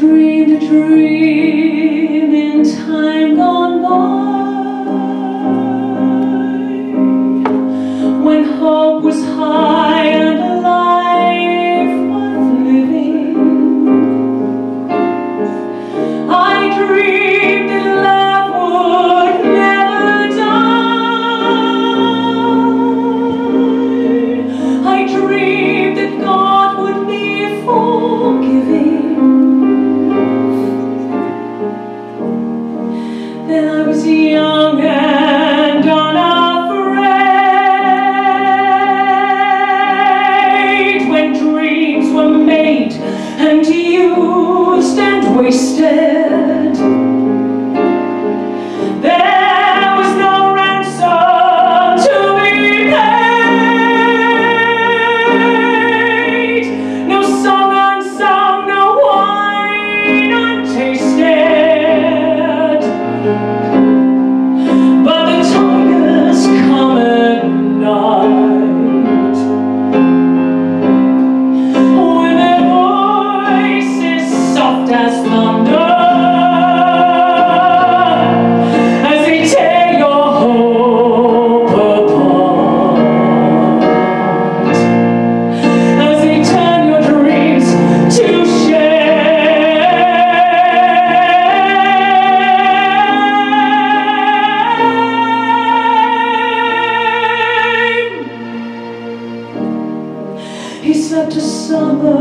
dreamed a dream in time. Summer.